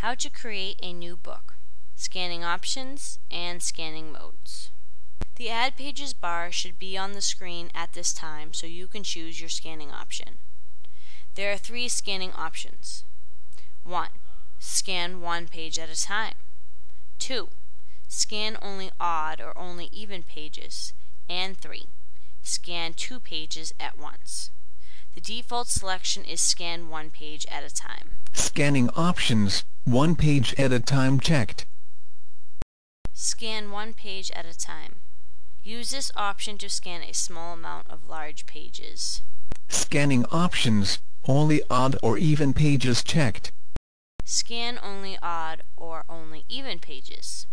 How to create a new book, scanning options, and scanning modes. The Add Pages bar should be on the screen at this time so you can choose your scanning option. There are three scanning options. 1. Scan one page at a time. 2. Scan only odd or only even pages. And 3. Scan two pages at once. The default selection is scan one page at a time. Scanning options, one page at a time checked. Scan one page at a time. Use this option to scan a small amount of large pages. Scanning options, only odd or even pages checked. Scan only odd or only even pages.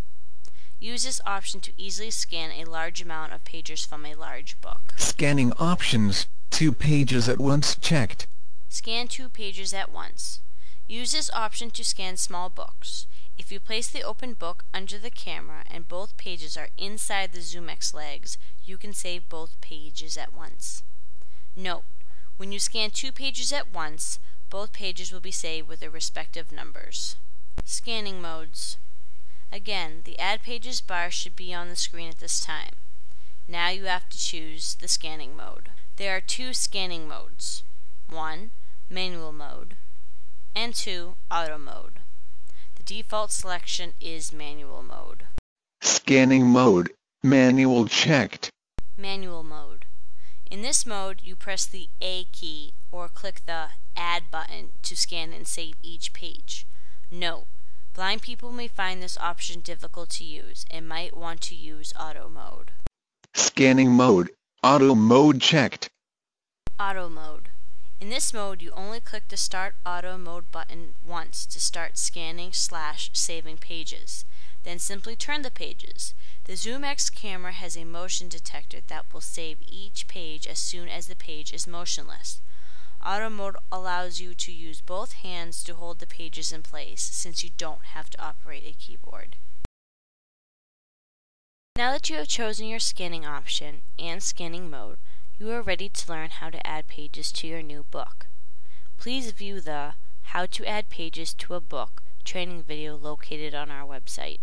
Use this option to easily scan a large amount of pages from a large book. Scanning options, two pages at once checked. Scan two pages at once. Use this option to scan small books. If you place the open book under the camera and both pages are inside the Zoom-Ex legs, you can save both pages at once. Note, when you scan two pages at once, both pages will be saved with their respective numbers. Scanning modes. Again, the Add Pages bar should be on the screen at this time. Now you have to choose the scanning mode. There are two scanning modes. 1. Manual mode and to Auto mode. The default selection is manual mode. Scanning mode, manual checked. Manual mode. In this mode, you press the A key or click the Add button to scan and save each page. Note, blind people may find this option difficult to use and might want to use auto mode. Scanning mode, auto mode checked. Auto mode. In this mode, you only click the Start Auto Mode button once to start scanning slash saving pages. Then simply turn the pages. The Zoom-Ex camera has a motion detector that will save each page as soon as the page is motionless. Auto mode allows you to use both hands to hold the pages in place since you don't have to operate a keyboard. Now that you have chosen your scanning option and scanning mode, you are ready to learn how to add pages to your new book. Please view the How to Add Pages to a Book training video located on our website.